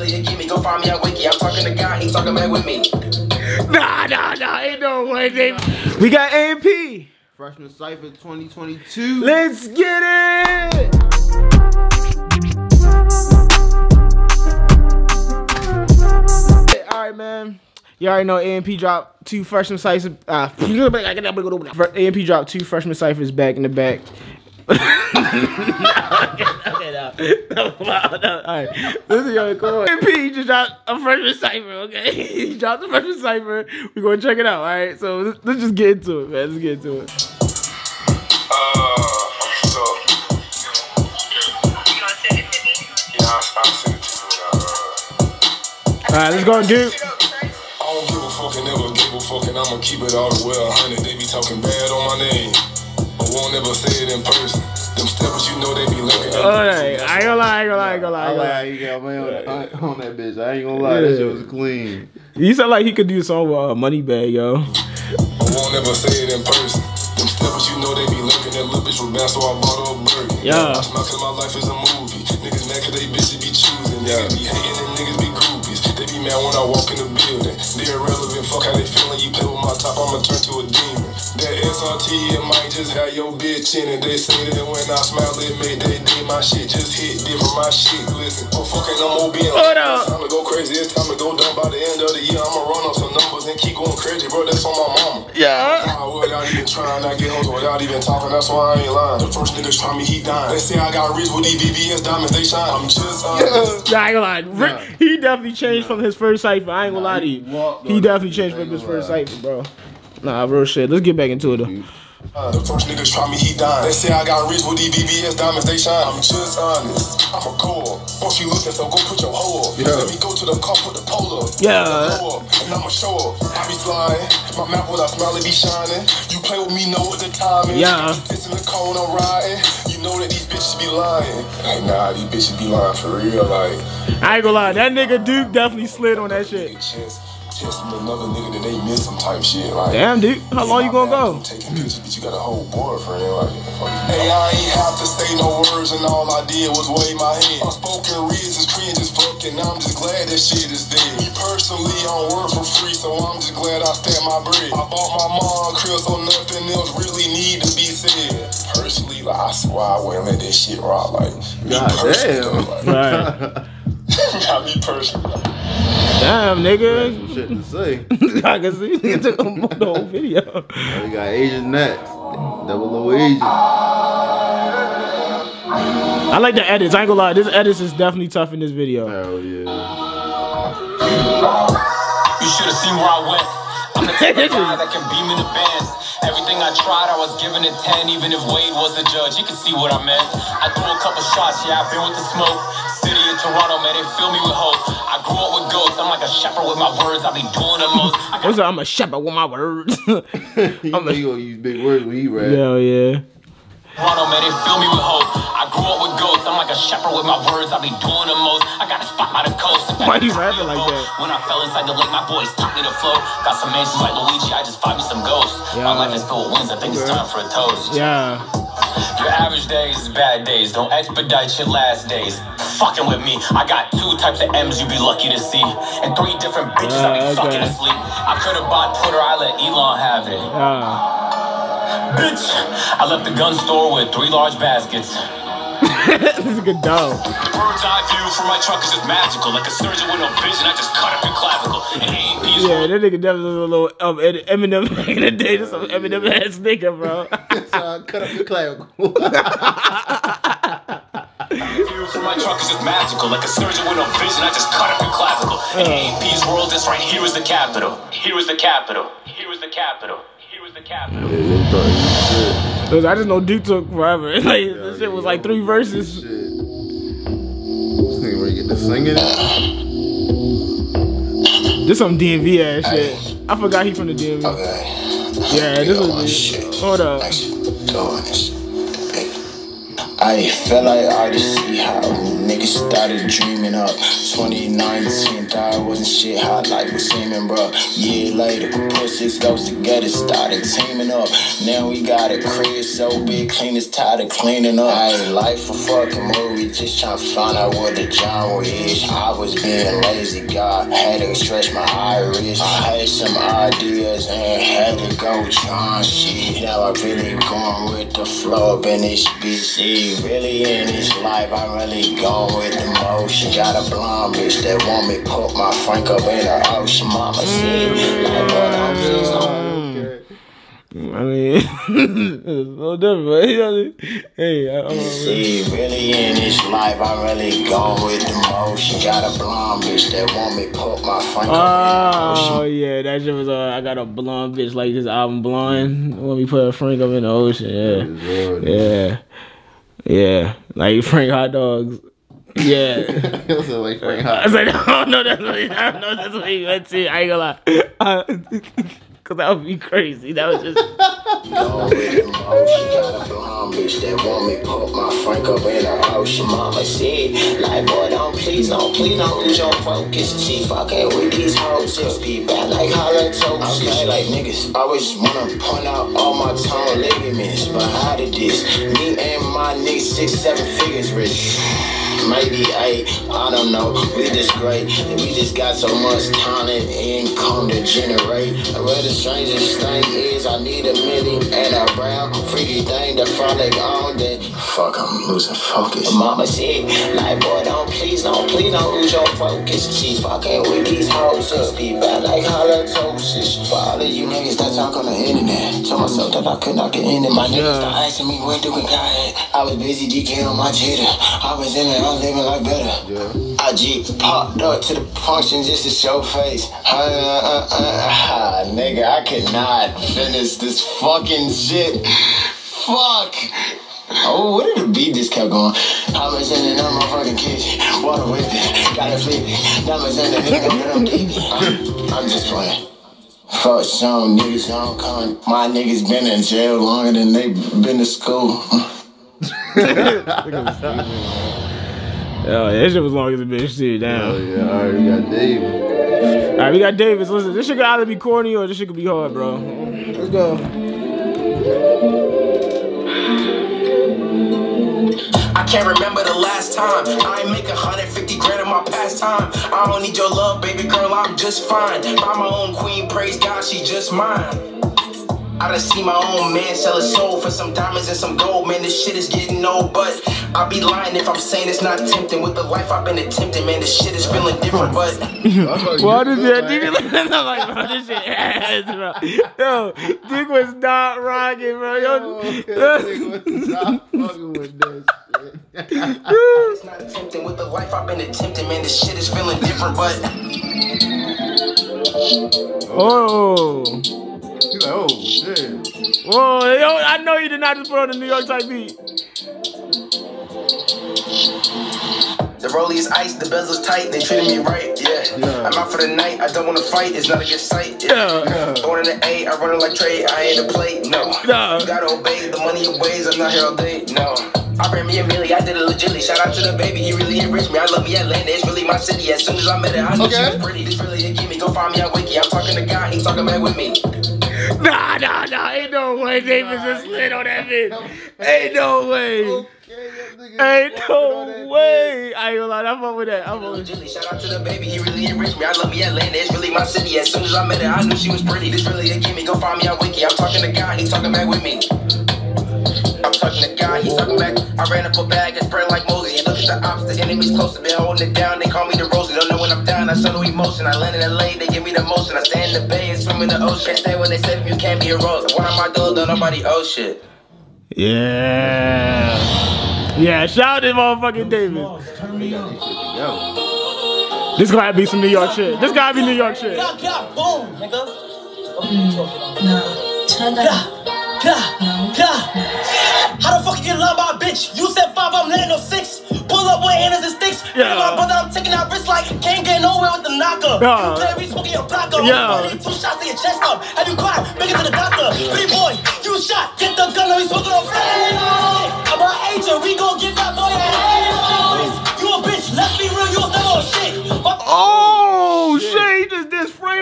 million, give me, go find me on Wiki. I'm talking to God, he talking back with me. Nah, nah, nah, ain't no way, they. We got AMP. Freshman Cypher 2022. Let's get it. All right, man. You already know AMP dropped two freshman ciphers. Uh, AMP dropped two freshman ciphers back in the back. okay, no. No, no, no. All right. Listen, yo, come on. AMP just dropped a freshman cipher, okay? he dropped the freshman cipher. We're going to check it out, all right? So let's, let's just get into it, man. Let's get into it. All right, let's go, dude. I don't give a fuck and never give a fuck and I'ma keep it all the way a hundred. They be talking bad on my name, but won't ever say it in person. Them steppers, you know they be looking at All right, I ain't gonna lie, I ain't gonna lie, I ain't gonna lie. I I ain't gonna lie. you got my on, on that bitch. I ain't gonna lie, that shit was clean. You sound like he could do a song with uh, Moneybagg Yo. but won't ever say it in person. Them steppers, you know they be looking at little bitch with bad, so I bought her a burger. Yeah. I smell cause my life is a movie. Niggas mad cause they bitches be choosing. Niggas be hating and niggas be groupies. They be mad when I walk in the building. They irrelevant, fuck how they feeling. You play with my top, I'ma turn to a demon. That SRT, it might just have your bitch in it. They say that when I smile, it make they day. My shit just hit different. My shit listen. Oh, fucking, I'm OB. Hold up. It's time to go crazy. It's time to go down by the end of the year. I'ma run up some numbers and keep going crazy, bro. That's on my mama. Yeah. Nah, without even trying, I get hoes without even talking. That's why I ain't lying. The first niggas try me, he dying. They say I got rich with these BBS diamonds, they shine. I'm just honest. Nah, I ain't gonna lie. Rick, he definitely changed from his first cipher. I ain't gonna lie to he you. walked He definitely changed from his first lie. cipher, bro. Nah, real shit. Let's get back into it though. Mm. Uh, the first niggas try me, he dying. They say I got rich with these BBS diamonds, they shine. I'm just honest. I'm a core. Once you looking, so go put your hoe up. Yeah. Let me go to the car, put the pole up. Yeah. Blow up, and I'ma show up. I be flying. My mouth when I smile, it be shining. You play with me, know what the time is. Yeah. It's in the cold, I'm riding. You know that these bitches be lying. Hey, nah, these bitches be lying for real. Like, I ain't gonna lie. That nigga Duke definitely slid on that shit. Chest, testing another nigga that they miss some type shit. Like, Damn, dude. How long you gonna go? I'm taking pictures, but you got a whole boyfriend. Like, hey, I ain't have to say no words, and all I did was wave my hand. Unspoken reasons, cringe as fuck, and I'm just glad that shit is dead. Me personally, I don't work for free, so I'm just glad I stand my bread. I bought my mom a crib, so nothing else really need to be said. Personally, like, I swear I wouldn't let that shit rock. Like, me God personally, damn. though, like, Right. not me personally. Damn, nigga. Some shit to say. I can see. He took the whole video. Now we got Agent next. Double O Agent. I like the edits. I ain't gonna lie. This edits is definitely tough in this video. Hell yeah. You should have seen where I went. I'm the type of guy that can beam in the bands. Everything I tried, I was giving it 10, even if Wade was the judge. He could see what I meant. I threw a couple shots, yeah, I've been with the smoke. City of Toronto, man, they fill me with hope. I grew up with goats, I'm like a shepherd with my words. I be doing the most. I got What's up? I'm a shepherd with my words. you know you gonna use big words when he rap. Hell yeah. Toronto, man, they fill me with hope. I grew up with goats, I'm like a shepherd with my words. I be doing the most. I got a spot by the coast. In fact, Why you rapping like that? When I fell inside the lake, my boys taught me to float. Got some mansions like Luigi, I just find me some ghosts. My life is filled with wins, I think it's time for a toast. Yeah. Your average days is bad days. Don't expedite your last days. Fucking with me. I got two types of M's You'd be lucky to see. And three different bitches I be Uh, fucking asleep. I could have bought Twitter, I let Elon have it. Uh, Bitch, I left the gun store with three large baskets. this is a good dog. Bird's eye view from my truck is just magical. Like a surgeon with no vision, I just cut up your clavicle. And AMP's Yeah, that nigga definitely was a little um, Ed- Eminem back in the day. Just some Eminem ass nigga, bro. So I cut up the clavicle. view from my truck is just magical. Like a surgeon with no vision, I just cut up your clavicle. In AMP's world, this right here is the capital. Here is the capital. Here is the capital. Here is the capital. Yeah, they thought he was shit. Cause I just know Duke took forever. Like this shit was like three verses. Shit. This nigga ready to get the singing. This some DMV ass shit. I forgot he from the DMV. Okay. Yeah, this shit. Hold up. I felt like I just see how niggas started dreaming up. 2019, thought it wasn't shit hot like with semen, bro. Year later, put six ghosts together, started teaming up. Now we got a crib so big, clean is tired of cleaning up. I ain't life a fucking movie, just trying to find out what the genre is. I was being lazy, God, had to stretch my iris. I had some ideas and had to go try shit. Now I really going with the flow up in this bitch. See, really in this life, I'm really going with the motion. Got a blonde bitch that want me put my Frank up in her ocean. Mama said, like, but I'm just I mean, it's a little different, but you know, hey, I, I, See, really in this life, I'm really going with the motion. Got a blonde bitch that want me put my Frank up in her Oh ocean. yeah, that shit was. Uh, I got a blonde bitch like this album Blonde when me put a Frank up in the ocean. Lord. Yeah, yeah, yeah. Like you Frank hot dogs. Yeah. It sound like Frank I was like, no, no, that's what I don't know that's what he meant to. I ain't gonna lie. Cause that would be crazy. That was just. Going with the motion. Got a blonde bitch that want me put my Frank up in her ocean. Mama said, like, boy, don't please, don't please, don't lose your focus. See, fucking with these hoes, just be bad like halitosis. Okay, like niggas always wanna point out all my tone ligaments, but how did this? Me and my niggas six, seven figures rich. Maybe eight, I don't know. We just great. We just got so much talent and income to generate. Where the strangest thing is, I need a million and a brown freaky thing to frolic on that. Fuck, I'm losing focus. Mama said, like, boy, don't please, don't please, don't lose your focus. She fucking with these hoes, just be bad like halitosis. For all of you niggas that talk on the internet, told myself that I could not get in it. My niggas start asking me where do we got it. I was busy DK on my jitter. I was in it, I'm living like better. Yeah. I G popped up to the function just to show face. Uh, uh, uh, uh, nigga, I cannot finish this fucking shit. Fuck. Oh, what did the beat just kept going? I was in the fucking kitchen, water with it, gotta flip it. Diamonds in the nigga, but I'm deep. I'm, I'm just playing. Fuck some niggas don't come. My niggas been in jail longer than they been to school. Oh, yeah, that shit was long as a bitch too. Oh Damn. yeah, I already got Dave. All right, we got Davis. Listen, this shit could either be corny or this shit could be hard, bro. Let's go. I can't remember the last time I ain't make 150 grand in my pastime. I don't need your love, baby girl, I'm just fine. Buy my own queen, praise God, she just mine. I done see my own man sell his soul for some diamonds and some gold. Man, this shit is getting old, but I'll be lying if I'm saying it's not tempting. With the life I've been attempting, man, this shit is feeling different, but. Why did that nigga look at I'm like, bro, this shit ass, bro. Yo, Dick was not rocking, bro. Yo, Stop fucking with this shit. It's not tempting with the life I've been attempting, man. This shit is feeling different, but oh, like, oh shit. whoa, yo, I know you did not just put on the New York type beat. the rollie is ice, the bezel's tight. They treated me right, yeah. Yeah. I'm out for the night. I don't wanna fight. It's not a good sight. Yeah. Yeah. Born in the A, I run it like trade, I ain't a play. No. No. You gotta obey the money your ways. I'm not here all day. No. I ran me a milli, I did it legitly. Shout out to the baby, he really enriched me. I love me Atlanta, it's really my city. As soon as I met her, I knew she Okay. was pretty. This really a gimme. Go find me on Wiki. I'm talking to God, he talking back with me. Nah, nah, nah. Ain't no way Davis is slid on that bitch. Ain't no way. Okay. Ain't no way. I ain't gonna lie. I'm fuck with that. I'm fuck with Legitly, shout out to the baby, he really enriched me. I love me Atlanta, it's really my city. As soon as I met her, I knew she was pretty. This really a gimme. Go find me on Wiki. I'm talking to God, he talking back with me. I'm talking to he's talking back. I ran up a bag and spread like Moses. Look at the ops, the enemy's close, been holding it down. They call me the rose, they don't know when I'm down. I show no emotion. I land in LA, they give me the motion. I stay in the bay and swim in the ocean. Can't stay when they said you can't be a rose. One of my doors, don't nobody owe shit. Yeah. Yeah, shout out to motherfucking Davis. Yo. This gotta be some New York shit. This gotta be New York shit. God, God, boom, nigga. Mm, turn God, that. God, God. How the fuck you get love by a bitch? You said five, I'm letting no six. Pull up with handers and sticks. Yeah. My brother, I'm taking out risks like can't get nowhere with the knocker. Yeah. You play, we smoking your blocker. Yeah. Two shots to your chest up. Have you cried? Bring it to the doctor. Pretty boy, you shot. Get the gun, we smoking on Friday. I'm an agent. We gon' get that boy a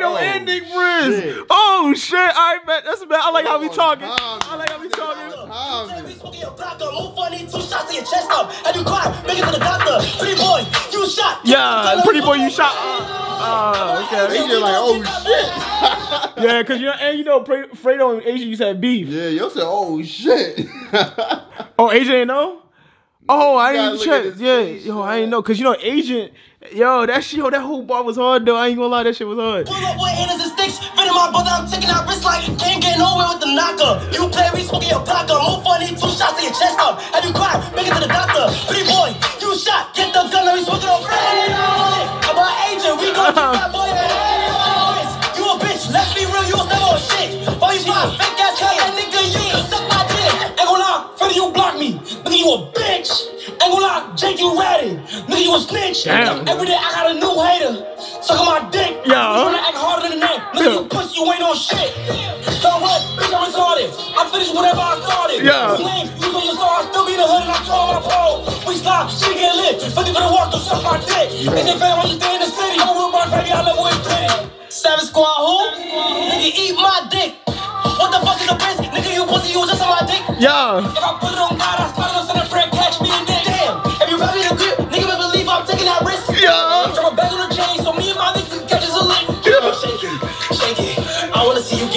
Nick oh, Briz. Shit. Oh shit! All right, man. That's bad. I like how we Oh, talking. I like how we talking. Tommy. We smoking your block up, move funny, two shots to your chest up. Have you cried? Make it to the doctor. Pretty boy, you shot. Yeah, pretty boy, you shot. Oh, okay. He just like, oh shit. Yeah, cause you know, and you know, Fredo and Agent used to beef. Yeah, yo said, oh shit. Oh, Agent didn't know. Oh, I gotta didn't check. Yeah, yo, I man. didn't know, cause you know, Agent. Yo, that shit, yo, that whole bar was hard though. I ain't gonna lie, that shit was hard. Pull up with and sticks, fitting my brother, I'm taking out wrist like can't get nowhere with the knocker. You play, we smoking your funny, two shots to your chest up. Have you cried? Make it to the doctor. You a snitch. Damn. Every day I got a new hater. Suck on my dick. Yeah. You wanna act harder than that. Nigga, you pussy, you ain't on shit. So what? Bitch, I'm retarded. I finished whatever I started. Yeah. You lame, you on your star, I still be the hood and I'm throwing my pole. We slide, she get lit. 50 for the walk, don't suck my dick. They say, fam, when you stay in the city, I'm with my baby, I where you pretty. Savage squad, who? Nigga, eat my dick. What the fuck is a bitch? Nigga, you pussy, you was just on my dick. Yo, If I put it on God, I spot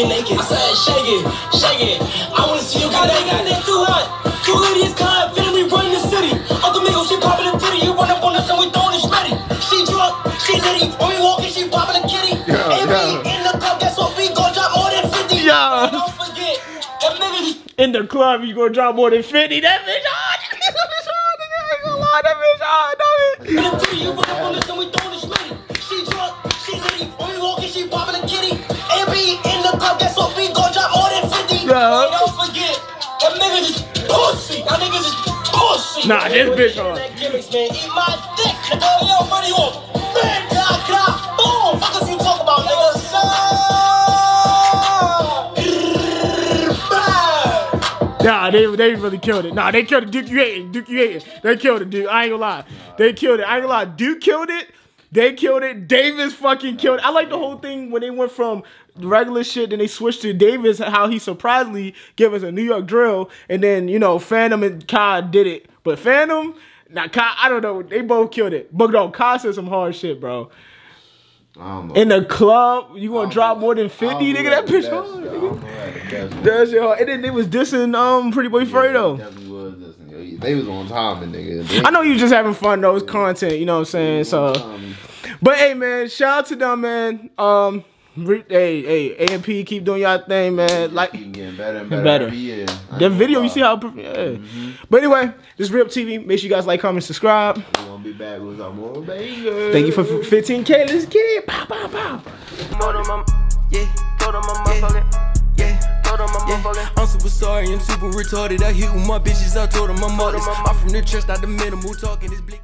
get naked. I said shake it, shake it. I wanna see you get naked. Got that too hot. Two ladies kind, finna run the city. Other niggas, she popping a titty. You run up on us and we throwing it shreddy. She drunk, she litty. When we walking, she popping a kitty. Yeah, and yeah. we in the club, guess what? We gon' drop more than 50. Yeah. And don't forget, them niggas in the club, you gonna drop more than 50. That bitch hard. That bitch hard, nigga. I ain't gonna lie, that bitch hard. That bitch. In 50. Don't forget, them niggas is pussy. Y'all niggas is pussy. Nah, this bitch. That gimmicks, man. Eat my dick. Nigga, yo, money you on. Man, God, God, boom. Fuck us you talk about, nigga. Nah, they they really killed it. Nah, they killed it. Duke, you hating. Duke, you hating. They killed it, dude. I ain't gonna lie. They killed it. I ain't gonna lie. Duke killed it. They killed it. Davis fucking killed it. I like the whole thing when they went from regular shit, then they switched to Davis, how he surprisingly gave us a New York drill, and then, you know, Fanum and Kai did it. But Fanum, now Kai, I don't know, they both killed it. But no, Kai said some hard shit, bro. I don't know. In the club, you gonna drop know. more than 50, nigga? That bitch hard, nigga. don't know the best. That shit hard. And then they was dissing um Pretty Boy Yeah, Fredo. was listening. They was on timing, nigga. They- I know you just having fun though. It's content, you know what I'm saying? So, but hey, man, shout out to them, man. Um, hey, hey, A and P, keep doing y'all thing, man. Like Keep getting better and better, Better. every year. I that video, you see how? Yeah. Mm-hmm. But anyway, this is ReUp TV. Make sure you guys like, comment, subscribe. We gonna be back with some more bangers. Thank you for 15k. Let's get it. Pow, pow, pow. Told him I'm, yeah, told him I'm yeah, told him I'm. I'm super sorry and super retarded. I hit with my bitches. I told them I'm modest. I'm from the church, not the minimal talking. This blicky.